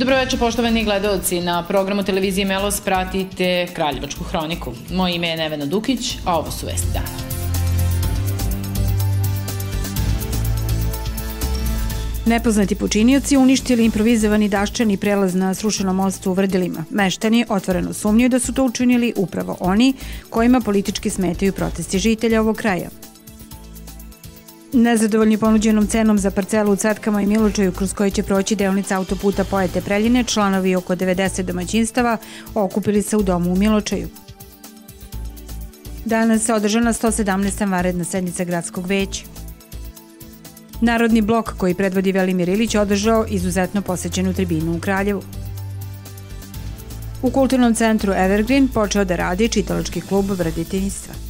Dobroveče poštovani gledalci. Na programu televizije Melos pratite Kraljevačku hroniku. Moje ime je Nevena Dukić, a ovo su vesti dana. Nepoznati počinioci uništili improvizovani daščani prelaz na srušenom mostu u Vrdilima. Meštani otvoreno sumnjuju da su to učinili upravo oni kojima politički smetaju protesti žitelja ovog kraja. Nezadovoljni ponuđenom cenom za parcelu u Cetkama i Miločaju kroz koje će proći delnica autoputa Pojete Preljine, članovi oko 90 domaćinstava okupili se u domu u Miločaju. Danas se održana 117. varedna sednica gradskog veća. Narodni blok koji predvodi Velimir Ilić održao izuzetno posećenu tribinu u Kraljevu. U kulturnom centru Evergreen počeo da radi čitalački klub vrediteljstva.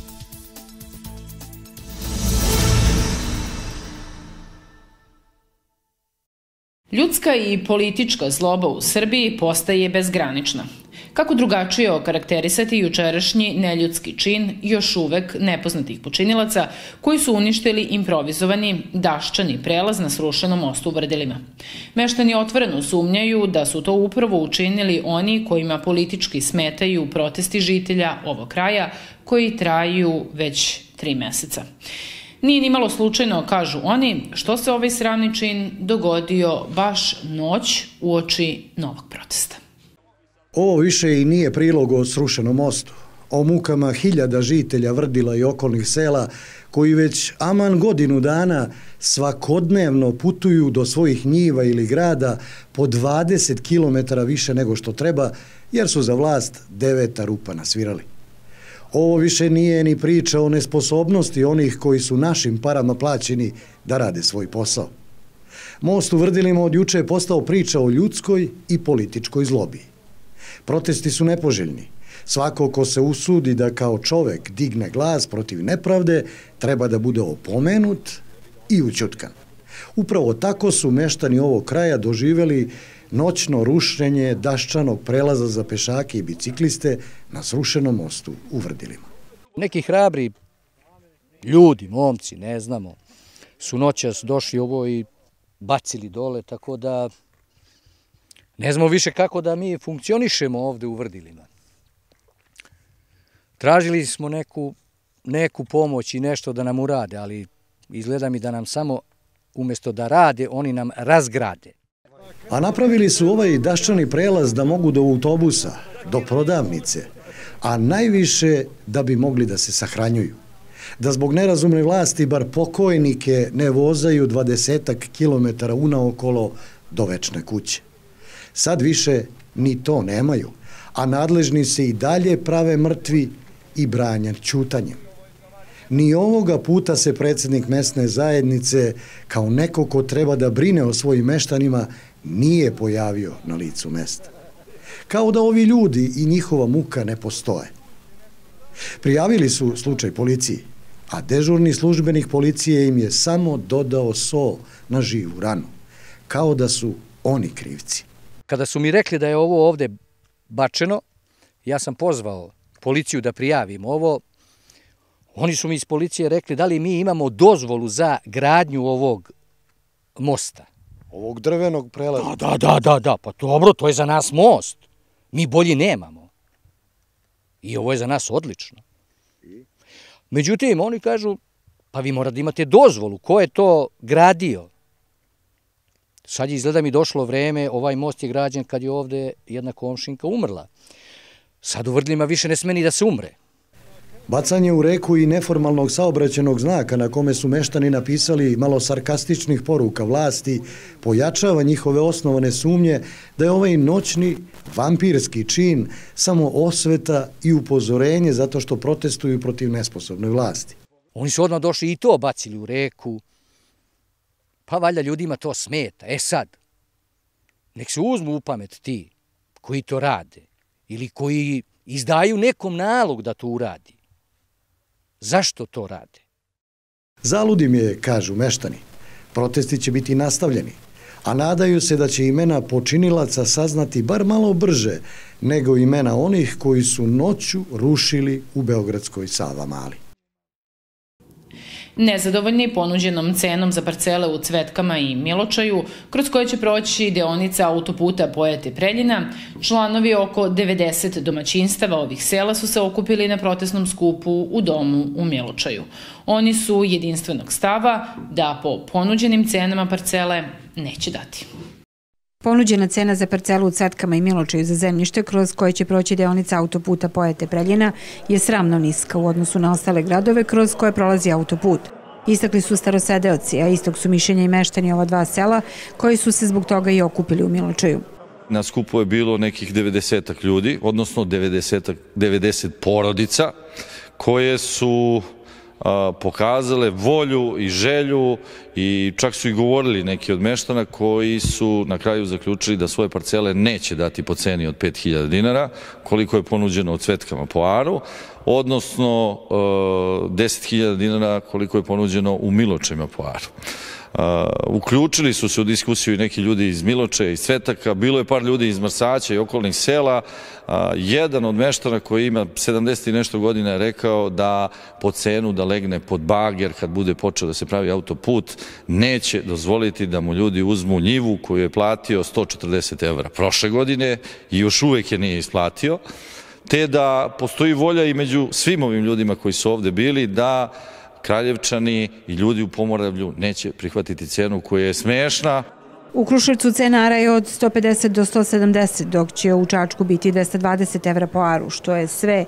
Ljudska i politička zloba u Srbiji postaje bezgranična. Kako drugačije okarakterisati jučerašnji neljudski čin još uvek nepoznatih počinilaca koji su uništili improvizovani daščani prelaz na srušenom mostu u Vrdelima. Meštani otvoreno sumnjaju da su to upravo učinili oni kojima politički smetaju protesti žitelja ovog kraja koji traju već tri meseca. Nije ni malo slučajno, kažu oni, što se ovaj sravni čin dogodio baš noć u oči novog protesta. Ovo više i nije prilog o srušenom mostu, o mukama hiljada žitelja Vrdila i okolnih sela koji već aman godinu dana svakodnevno putuju do svojih njiva ili grada po 20 km više nego što treba, jer su za vlast deveta rupa nasvirali. Ovo više nije ni priča o nesposobnosti onih koji su našim parama plaćeni da rade svoj posao. Most u Vrdilima od juče je postao priča o ljudskoj i političkoj zlobi. Protesti su nepoželjni. Svako ko se usudi da kao čovek digne glas protiv nepravde treba da bude opomenut i učutkan. Upravo tako su meštani ovog kraja doživeli noćno rušenje daščanog prelaza za pešake i bicikliste na srušenom mostu u Vrdilima. Neki hrabri ljudi, momci, ne znamo, su noćas došli ovo i bacili dole, tako da ne znamo više kako da mi funkcionišemo ovde u Vrdilima. Tražili smo neku, neku pomoć i nešto da nam urade, ali izgleda mi da nam samo umesto da rade, oni nam razgrade. A napravili su ovaj daščani prelaz da mogu do autobusa, do prodavnice, a najviše da bi mogli da se sahranjuju. Da zbog nerazumne vlasti bar pokojnike ne vozaju dvadesetak kilometara unaokolo do večne kuće. Sad više ni to nemaju, a nadležni se i dalje prave mrtvi i branjan ćutanjem. Ni ovoga puta se predsednik mesne zajednice, kao neko ko treba da brine o svojim meštanima, nije pojavio na licu mesta. Kao da ovi ljudi i njihova muka ne postoje. Prijavili su slučaj policiji, a dežurni službenik policije im je samo dodao so na živu ranu, kao da su oni krivci. Kada su mi rekli da je ovo ovde bačeno, ja sam pozvao policiju da prijavim ovo. Oni su mi iz policije rekli da li mi imamo dozvolu za gradnju ovog mosta. Ovog drvenog prelaza. Da, da, da, da, da, pa dobro, to je za nas most. Mi bolji nemamo. I ovo je za nas odlično. Međutim, oni kažu, pa vi morate da imate dozvolu. Ko je to gradio? Sad je izgleda mi došlo vreme, ovaj most je građen kad je ovde jedna komšinka umrla. Sad u Vrdljima više ne sme ni da se umre. Bacanje u reku i neformalnog saobraćenog znaka na kome su meštani napisali malo sarkastičnih poruka vlasti pojačava njihove osnovane sumnje da je ovaj noćni vampirski čin samo osveta i upozorenje zato što protestuju protiv nesposobne vlasti. Oni su odmah došli i to bacili u reku. Pa valja ljudima to smeta. E sad, nek se uzmu u pamet ti koji to rade ili koji izdaju nekom nalog da to uradi. Zašto to rade? Zaludim je, kažu meštani. Protesti će biti nastavljeni, a nadaju se da će imena počinilaca saznati bar malo brže nego imena onih koji su noću rušili u Beogradskoj Sava Mali. Nezadovoljni ponuđenom cenom za parcele u Cvetkama i Miločaju, kroz koje će proći deonica autoputa Pojete Preljina, članovi oko 90 domaćinstava ovih sela su se okupili na protestnom skupu u domu u Miločaju. Oni su jedinstvenog stava da po ponuđenim cenama parcele neće dati. Ponuđena cena za parcelu u Cetkama i Miločaju za zemljište kroz koje će proći deonica autoputa Pojete Preljina je sramno niska u odnosu na ostale gradove kroz koje prolazi autoput. Istakli su starosedeoci, a istog su mišljenja i meštani ova dva sela koji su se zbog toga i okupili u Miločaju. Na skupu je bilo nekih 90 ljudi, odnosno 90, 90 porodica koje su pokazale volju i želju i čak su i govorili neki od meštana koji su na kraju zaključili da svoje parcele neće dati po ceni od 5000 dinara, koliko je ponuđeno od cvetkama po aru, odnosno 10.000 dinara koliko je ponuđeno u Miločima po aru. Uh, uključili su se u diskusiju i neki ljudi iz Miloče, iz Cvetaka, bilo je par ljudi iz Marsaća i okolnih sela. Uh, jedan od meštana koji ima 70 i nešto godina je rekao da po cenu da legne pod bager kad bude počeo da se pravi autoput, neće dozvoliti da mu ljudi uzmu njivu koju je platio 140 evra prošle godine i još uvek je nije isplatio te da postoji volja i među svim ovim ljudima koji su ovde bili da Kraljevčani i ljudi u Pomoravlju neće prihvatiti cenu koja je smešna. U Kruševcu cena ara je od 150 do 170, dok će u Čačku biti 220 evra po aru, što je sve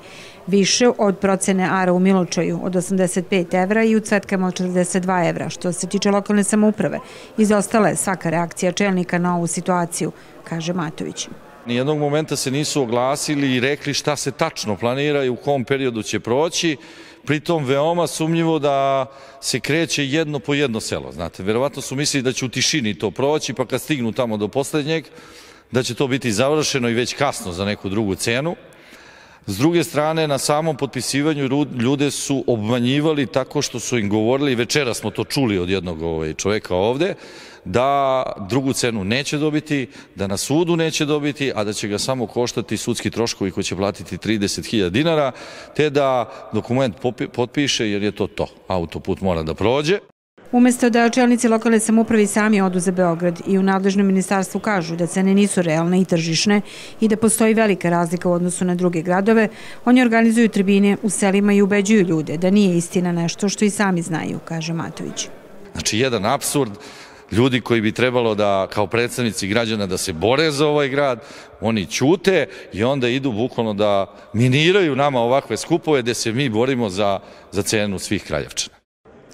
više od procene ara u Miločaju od 85 evra i u Cvetkama od 42 evra. Što se tiče lokalne samouprave, izostala je svaka reakcija čelnika na ovu situaciju, kaže Matović. Nijednog momenta se nisu oglasili i rekli šta se tačno planira i u kom periodu će proći pritom veoma sumnjivo da se kreće jedno po jedno selo, znate. Verovatno su mislili da će u tišini to proći, pa kad stignu tamo do poslednjeg, da će to biti završeno i već kasno za neku drugu cenu. S druge strane, na samom potpisivanju ljude su obmanjivali tako što su im govorili, večera smo to čuli od jednog ovaj, čoveka ovde, da drugu cenu neće dobiti, da na sudu neće dobiti, a da će ga samo koštati sudski troškovi koji će platiti 30.000 dinara, te da dokument potpiše jer je to to. Autoput mora da prođe. Umesto da čelnici lokalne samupravi sami odu za Beograd i u nadležnom ministarstvu kažu da cene nisu realne i tržišne i da postoji velika razlika u odnosu na druge gradove, oni organizuju tribine u selima i ubeđuju ljude da nije istina nešto što i sami znaju, kaže Matović. Znači, jedan absurd, ljudi koji bi trebalo da, kao predstavnici građana, da se bore za ovaj grad, oni ćute i onda idu bukvalno da miniraju nama ovakve skupove gde se mi borimo za, za cenu svih kraljevčana.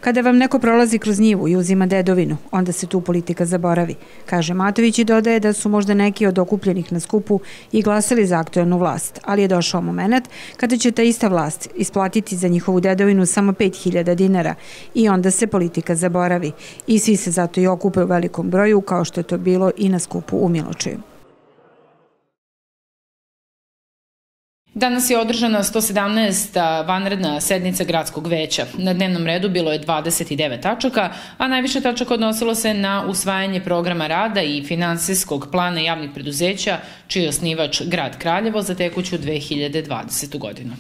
Kada vam neko prolazi kroz njivu i uzima dedovinu, onda se tu politika zaboravi, kaže Matović i dodaje da su možda neki od okupljenih na skupu i glasali za aktualnu vlast, ali je došao moment kada će ta ista vlast isplatiti za njihovu dedovinu samo 5000 dinara i onda se politika zaboravi i svi se zato i okupe u velikom broju kao što je to bilo i na skupu u Miločeju. Danas je održana 117. vanredna sednica gradskog veća. Na dnevnom redu bilo je 29 tačaka, a najviše tačaka odnosilo se na usvajanje programa rada i finansijskog plana javnih preduzeća, čiji je osnivač grad Kraljevo za tekuću 2020. godinu.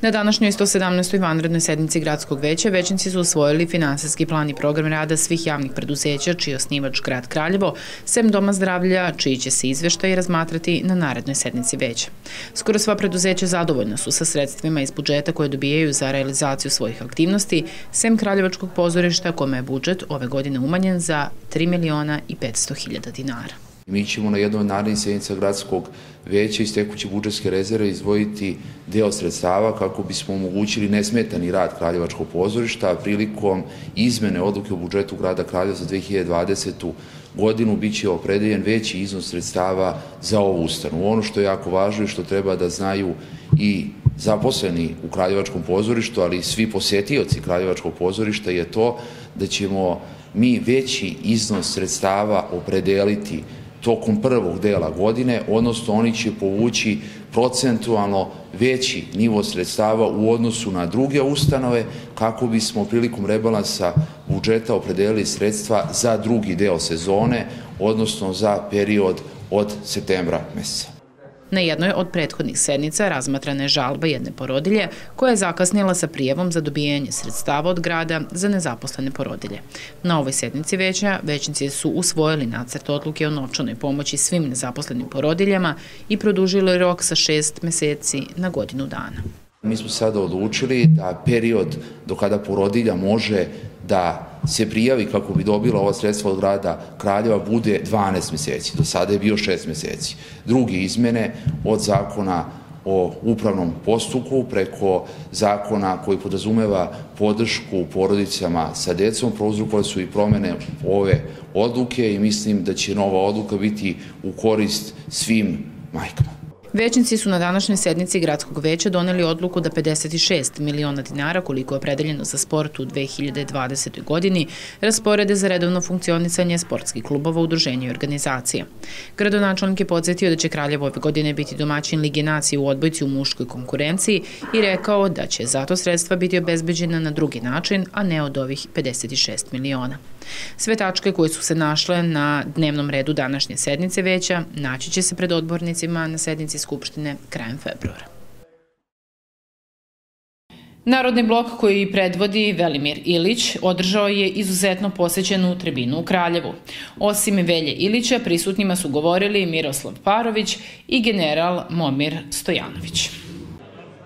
Na današnjoj 117. vanrednoj sednici gradskog veća većnici su usvojili finansijski plan i program rada svih javnih preduzeća čiji osnivač grad Kraljevo, sem Doma zdravlja, čiji će se izveštaj razmatrati na narednoj sednici veća. Skoro sva preduzeća zadovoljna su sa sredstvima iz budžeta koje dobijaju za realizaciju svojih aktivnosti, sem Kraljevačkog pozorišta kome je budžet ove godine umanjen za 3 miliona i 500 hiljada dinara. Mi ćemo na jednoj narednih sednica gradskog veća iz tekuće budžetske rezerve izdvojiti deo sredstava kako bismo omogućili nesmetani rad Kraljevačkog pozorišta, prilikom izmene odluke o budžetu grada Kraljeva za 2020 godinu biće opredeljen veći iznos sredstava za ovu ustanu. Ono što je jako važno i što treba da znaju i zaposleni u Kraljevačkom pozorištu, ali i svi posetioci Kraljevačkog pozorišta je to da ćemo mi veći iznos sredstava opredeliti tokom prvog dela godine, odnosno oni će povući procentualno veći nivo sredstava u odnosu na druge ustanove kako bismo prilikom rebalansa budžeta opredelili sredstva za drugi deo sezone, odnosno za period od septembra meseca. Na jednoj od prethodnih sednica razmatrana je žalba jedne porodilje koja je zakasnila sa prijevom za dobijanje sredstava od grada za nezaposlene porodilje. Na ovoj sednici veća većnici su usvojili nacrt odluke o novčanoj pomoći svim nezaposlenim porodiljama i produžili rok sa šest meseci na godinu dana. Mi smo sada odlučili da period do kada porodilja može da se prijavi kako bi dobila ova sredstva od grada Kraljeva bude 12 meseci. Do sada je bio 6 meseci. Drugi izmene od zakona o upravnom postupku preko zakona koji podrazumeva podršku porodicama sa decom, prouzrukovali su i promene ove odluke i mislim da će nova odluka biti u korist svim majkama. Većnici su na današnjoj sednici gradskog veća doneli odluku da 56 miliona dinara, koliko je opredeljeno za sport u 2020. godini, rasporede za redovno funkcionisanje sportskih klubova, udruženja i organizacija. Gradonačelnik je podsjetio da će Kraljevo ove godine biti domaćin Lige nacije u odbojci u muškoj konkurenciji i rekao da će zato sredstva biti obezbeđena na drugi način, a ne od ovih 56 miliona. Sve tačke koje su se našle na dnevnom redu današnje sednice veća naći će se pred odbornicima na sednici Skupštine krajem februara. Narodni blok koji predvodi Velimir Ilić održao je izuzetno posećenu tribinu u Kraljevu. Osim Velje Ilića, prisutnima su govorili Miroslav Parović i general Momir Stojanović.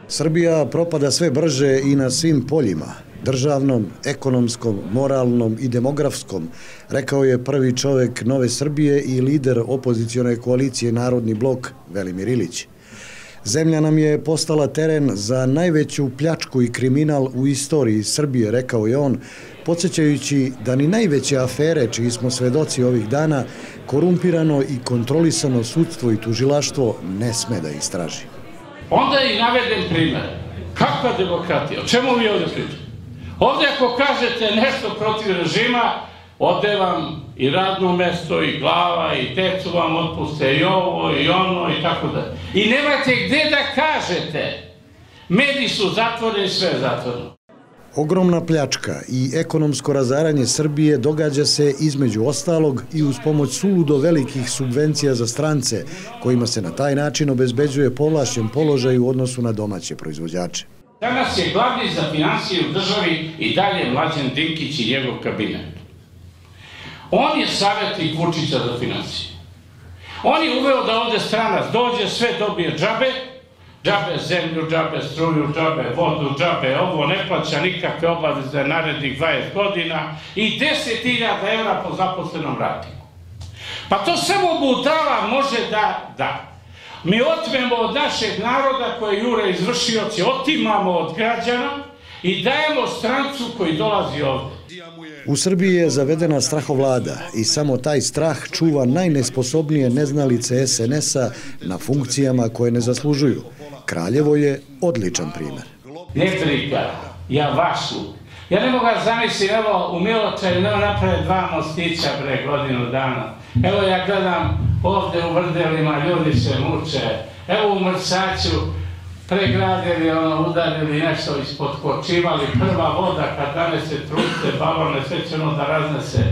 Srbija propada sve brže i na svim poljima državnom, ekonomskom, moralnom i demografskom, rekao je prvi čovek Nove Srbije i lider opozicione koalicije Narodni blok Velimir Ilić. Zemlja nam je postala teren za najveću pljačku i kriminal u istoriji Srbije, rekao je on, podsjećajući da ni najveće afere, čiji smo svedoci ovih dana, korumpirano i kontrolisano sudstvo i tužilaštvo ne sme da istraži. Onda i naveden primer. Kakva demokratija? O čemu vi ovdje pričate? Ovde ako kažete nešto protiv režima, ode vam i radno mesto, i glava, i tecu vam otpuste, i ovo, i ono, i tako da. I nemate gde da kažete. Mediji su zatvoreni, sve zatvoreno. Ogromna pljačka i ekonomsko razaranje Srbije događa se između ostalog i uz pomoć suludo velikih subvencija za strance, kojima se na taj način obezbeđuje povlašćen položaj u odnosu na domaće proizvođače. Danas je glavni za financije u državi i dalje Mlađan Dinkić i njegov kabinet. On je savjetnik Vučića za financije. On je uveo da ovde stranac dođe, sve dobije džabe, džabe zemlju, džabe struju, džabe vodu, džabe ovo, ne plaća nikakve obaveze narednih 20 godina i 10.000 evra po zaposlenom radniku. Pa to samo budala može da da. Mi otmemo od našeg naroda koje jure izvršioci, otimamo od građana i dajemo strancu koji dolazi ovde. U Srbiji je zavedena strahovlada i samo taj strah čuva najnesposobnije neznalice SNS-a na funkcijama koje ne zaslužuju. Kraljevo je odličan primer. Nebrika, ja vašu. Ja ne mogu da zamislim, evo u Miločaju ne naprave dva mostića pre godinu dana. Evo ja gledam ovde u Vrdelima ljudi se muče, evo u Mrsaću pregradili, ono, udarili nešto ispod kočivali, prva voda kad danese trupce, balone, sve će ono da raznese.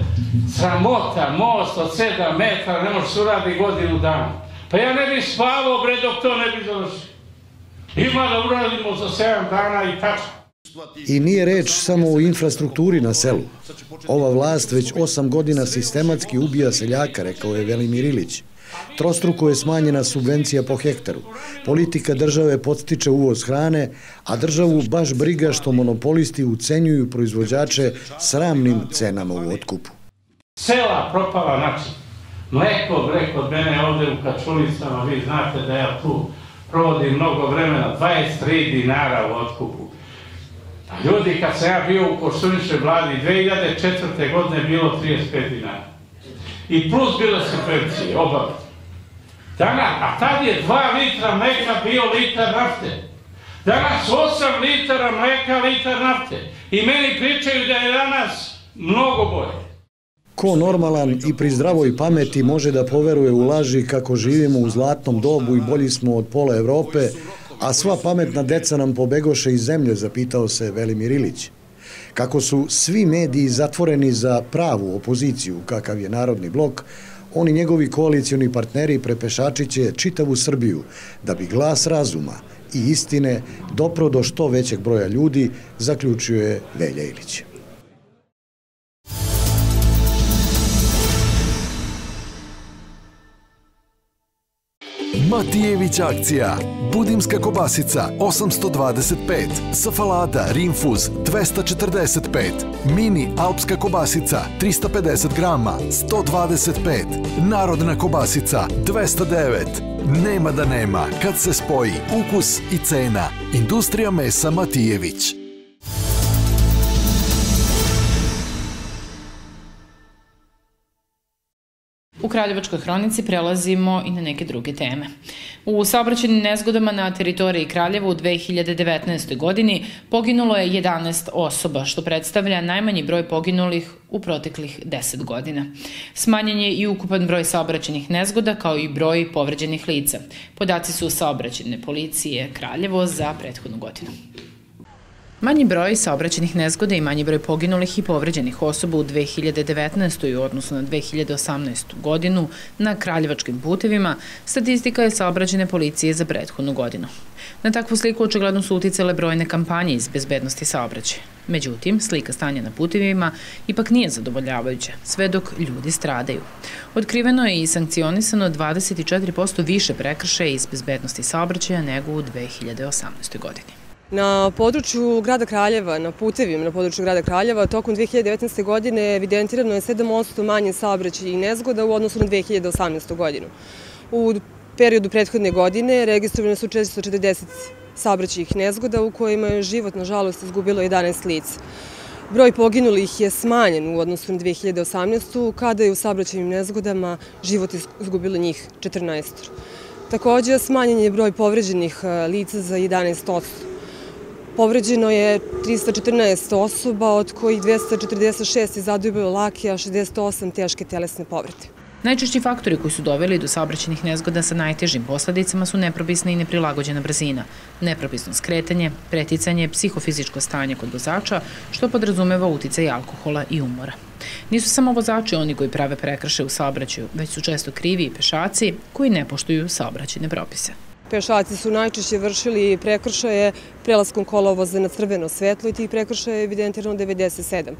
Sramota, most od 7 metra, ne može se uradi godinu dana. Pa ja ne bih spavao, bre, dok to ne bi završio. Ima da uradimo za 7 dana i tačno. I nije reč samo o infrastrukturi na selu. Ova vlast već osam godina sistematski ubija seljaka, rekao je Velimir Ilić. Trostruko je smanjena subvencija po hektaru. Politika države podstiče uvoz hrane, a državu baš briga što monopolisti ucenjuju proizvođače sramnim cenama u otkupu. Sela propala način. Mleko, bre, kod mene ovde u Kačulicama, vi znate da ja tu provodim mnogo vremena, 23 dinara u otkupu. Ljudi, kad sam ja bio u Koštuničnoj vladi, 2004. godine bilo 35 dinara. I plus bile subvencije, obavno. Danas, a tad je 2 litra mleka bio litar nafte. Danas 8 litara mleka, litar nafte. I meni pričaju da je danas mnogo bolje. Ko normalan i pri zdravoj pameti može da poveruje u laži kako živimo u zlatnom dobu i bolji smo od pola Evrope, a sva pametna deca nam pobegoše iz zemlje, zapitao se Velimir Ilić. Kako su svi mediji zatvoreni za pravu opoziciju, kakav je Narodni blok, On i njegovi koalicioni partneri prepešači će čitavu Srbiju da bi glas razuma i istine dopro do što većeg broja ljudi, zaključuje Velja Ilić. Matijević akcija. Budimska kobasica 825, safalada Rimfuz 245, mini alpska kobasica 350 grama 125, narodna kobasica 209. Nema da nema kad se spoji ukus i cena. Industrija mesa Matijević. U Kraljevačkoj hronici prelazimo i na neke druge teme. U saobraćenim nezgodama na teritoriji Kraljeva u 2019. godini poginulo je 11 osoba, što predstavlja najmanji broj poginulih u proteklih 10 godina. Smanjen je i ukupan broj saobraćenih nezgoda kao i broj povređenih lica. Podaci su saobraćene policije Kraljevo za prethodnu godinu. Manji broj saobraćenih nezgoda i manji broj poginulih i povređenih osoba u 2019. u odnosu na 2018. godinu na kraljevačkim putevima, statistika je saobraćene policije za prethodnu godinu. Na takvu sliku očigledno su uticale brojne kampanje iz bezbednosti saobraćaja. Međutim, slika stanja na putevima ipak nije zadovoljavajuća, sve dok ljudi stradaju. Otkriveno je i sankcionisano 24% više prekršaja iz bezbednosti saobraćaja nego u 2018. godini. Na području grada Kraljeva, na putevima na području grada Kraljeva, tokom 2019. godine evidentirano je 7% manje saobraćaja i nezgoda u odnosu na 2018. godinu. U periodu prethodne godine registrovane su 440 saobraćajih nezgoda u kojima je život, nažalost, izgubilo 11 lica. Broj poginulih je smanjen u odnosu na 2018. kada je u saobraćajnim nezgodama život izgubilo njih 14. Takođe, smanjen je broj povređenih lica za 11%. Povređeno je 314 osoba, od kojih 246 je zadobilo lake, a 68 teške telesne povrede. Najčešći faktori koji su doveli do saobraćenih nezgoda sa najtežim posledicama su nepropisna i neprilagođena brzina, nepropisno skretanje, preticanje, psihofizičko stanje kod vozača, što podrazumeva uticaj alkohola i umora. Nisu samo vozači oni koji prave prekrše u saobraćaju, već su često krivi i pešaci koji ne poštuju saobraćene propise. Pešaci su najčešće vršili prekršaje prelaskom kolovoza na crveno svetlo i tih prekršaja je evidentirano 97.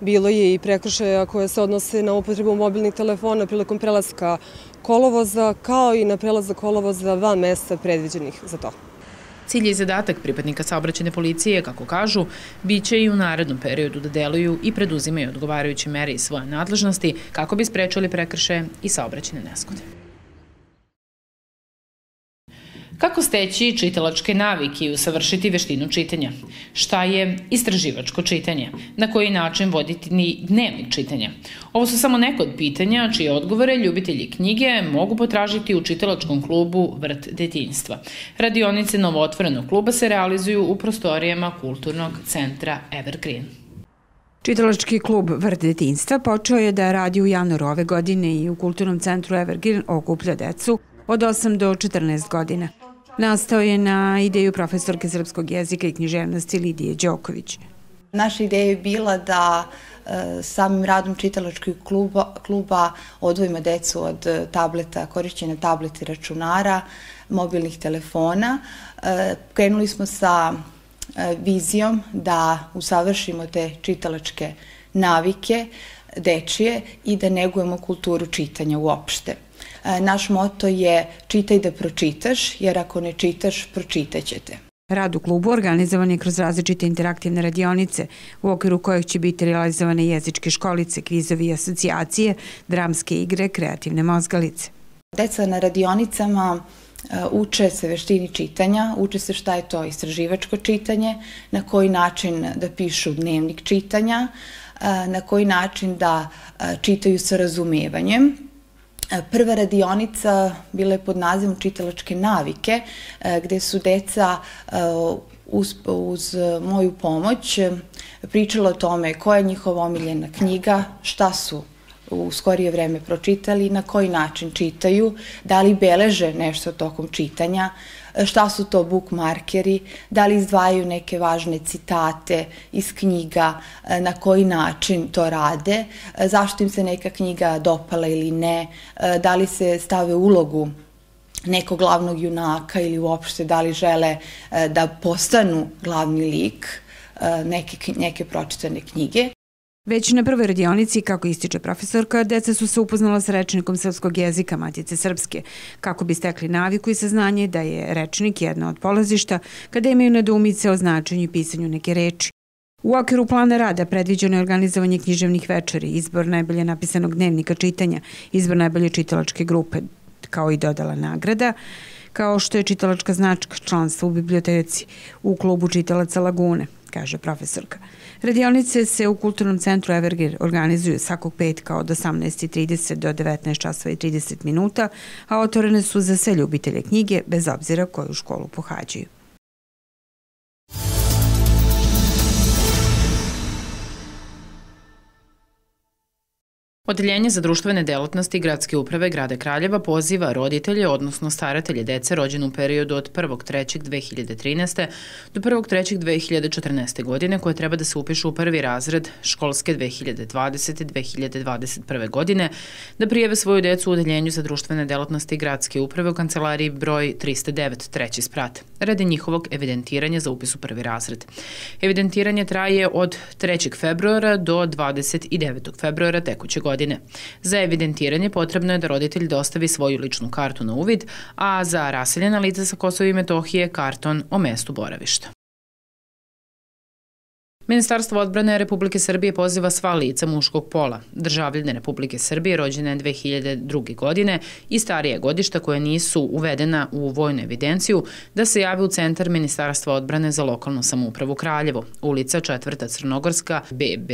Bilo je i prekršaja koje se odnose na upotrebu mobilnih telefona prilikom prelaska kolovoza, kao i na prelazak kolovoza van mesta predviđenih za to. Cilj i zadatak pripadnika saobraćene policije, kako kažu, bit će i u narednom periodu da deluju i preduzimaju odgovarajuće mere i svoje nadležnosti kako bi sprečali prekrše i saobraćene neskode. Kako steći čitalačke navike i usavršiti veštinu čitanja? Šta je istraživačko čitanje? Na koji način voditi ni dnevnik čitanja? Ovo su samo neko od pitanja čije odgovore ljubitelji knjige mogu potražiti u čitalačkom klubu Vrt detinjstva. Radionice novootvorenog kluba se realizuju u prostorijama kulturnog centra Evergreen. Čitalački klub Vrt detinjstva počeo je da radi u januaru ove godine i u kulturnom centru Evergreen okuplja decu od 8 do 14 godina. Nastao je na ideju profesorke srpskog jezika i književnosti Lidije Đoković. Naša ideja je bila da e, samim radom čitalačkog kluba, kluba odvojimo decu od tableta, korišćenja tableta i računara, mobilnih telefona. E, krenuli smo sa e, vizijom da usavršimo te čitalačke navike dečije i da negujemo kulturu čitanja uopšte. E, naš moto je čitaj da pročitaš, jer ako ne čitaš, pročitaćete. Rad u klubu organizovan je kroz različite interaktivne radionice, u okviru kojih će biti realizovane jezičke školice, kvizovi i asocijacije, dramske igre, kreativne mozgalice. Deca na radionicama e, uče se veštini čitanja, uče se šta je to istraživačko čitanje, na koji način da pišu dnevnik čitanja, e, na koji način da čitaju sa razumevanjem, prva radionica bila je pod nazivom Čitalačke navike, e, gde su deca e, uz, uz moju pomoć pričala o tome koja je njihova omiljena knjiga, šta su u skorije vreme pročitali, na koji način čitaju, da li beleže nešto tokom čitanja, šta su to bookmarkeri, da li izdvajaju neke važne citate iz knjiga, na koji način to rade, zašto im se neka knjiga dopala ili ne, da li se stave ulogu nekog glavnog junaka ili uopšte da li žele da postanu glavni lik neke, neke pročitane knjige. Već na prvoj radionici, kako ističe profesorka, deca su se upoznala sa rečnikom srpskog jezika Matice Srpske, kako bi stekli naviku i saznanje da je rečnik jedna od polazišta kada imaju nedoumice o značenju i pisanju neke reči. U okviru plana rada predviđeno je organizovanje književnih večeri, izbor najbolje napisanog dnevnika čitanja, izbor najbolje čitalačke grupe, kao i dodala nagrada, kao što je čitalačka značka članstva u biblioteci u klubu čitalaca Lagune, kaže profesorka. Radionice se u Kulturnom centru Evergir organizuju svakog petka od 18.30 do 19 časova i 30 minuta, a otvorene su za sve ljubitelje knjige, bez obzira koju školu pohađaju. Odeljenje za društvene delatnosti Gradske uprave Grade Kraljeva poziva roditelje, odnosno staratelje dece rođene u periodu od 1.3.2013. do 1.3.2014. godine koje treba da se upišu u prvi razred školske 2020-2021. godine da prijeve svoju decu u Odeljenju za društvene delatnosti Gradske uprave u kancelariji broj 309 treći sprat, radi njihovog evidentiranja za upis u prvi razred. Evidentiranje traje od 3. februara do 29. februara tekuće godine godine. Za evidentiranje potrebno je da roditelj dostavi svoju ličnu kartu na uvid, a za raseljena lica sa Kosova i Metohije karton o mestu boravišta. Ministarstvo odbrane Republike Srbije poziva sva lica muškog pola, državljene Republike Srbije rođene 2002. godine i starije godišta koje nisu uvedena u vojnu evidenciju da se jave u centar Ministarstva odbrane za lokalnu samoupravu Kraljevo, ulica 4. Crnogorska BB,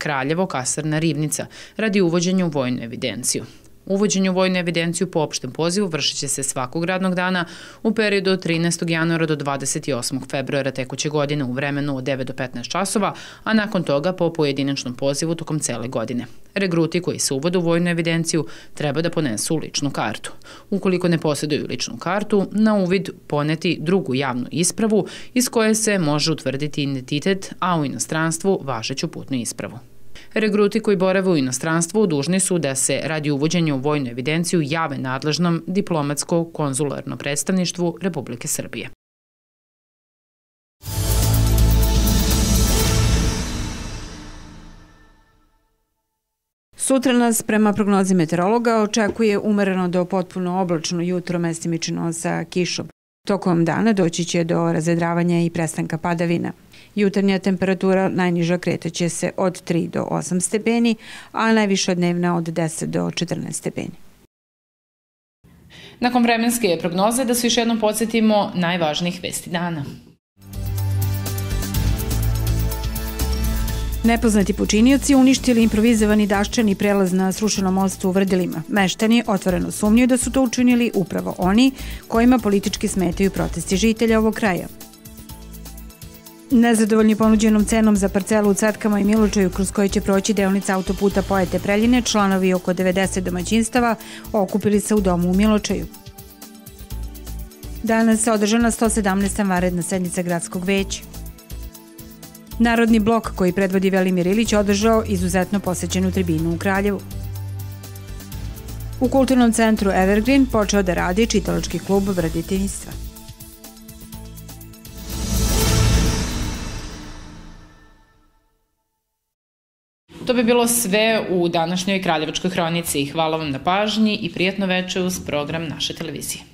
Kraljevo, Kasarna, Rivnica, radi uvođenja u vojnu evidenciju. Uvođenje u vojnu evidenciju po opštem pozivu vršit će se svakog radnog dana u periodu od 13. januara do 28. februara tekuće godine u vremenu od 9 do 15 časova, a nakon toga po pojedinačnom pozivu tokom cele godine. Regruti koji se uvode u vojnu evidenciju treba da ponesu ličnu kartu. Ukoliko ne posjeduju ličnu kartu, na uvid poneti drugu javnu ispravu iz koje se može utvrditi identitet, a u inostranstvu važeću putnu ispravu. Regruti koji borave u inostranstvu dužni su da se radi uvođenja u vojnu evidenciju jave nadležnom diplomatsko-konzularno predstavništvu Republike Srbije. Sutra nas prema prognozi meteorologa očekuje umereno do potpuno oblačno jutro mestimično sa kišom. Tokom dana doći će do razvedravanja i prestanka padavina. Jutarnja temperatura najniža kretaće se od 3 do 8 stepeni, a najviša dnevna od 10 do 14 stepeni. Nakon vremenske prognoze da se još jednom podsjetimo najvažnijih vesti dana. Nepoznati počinioci uništili improvizovani daščani prelaz na srušenom mostu u Vrdilima. Meštani otvoreno sumnjuju da su to učinili upravo oni kojima politički smetaju protesti žitelja ovog kraja. Nezadovoljni ponuđenom cenom za parcelu u Cetkama i Miločaju kroz koje će proći delnica autoputa Pojete Preljine, članovi oko 90 domaćinstava okupili se u domu u Miločaju. Danas se održana 117. varedna sednica gradskog veća. Narodni blok koji predvodi Velimir Ilić održao izuzetno posećenu tribinu u Kraljevu. U kulturnom centru Evergreen počeo da radi čitalački klub vrediteljstva. Bi bilo sve u današnjoj Kraljevačkoj hronici. Hvala vam na pažnji i prijatno veče uz program naše televizije.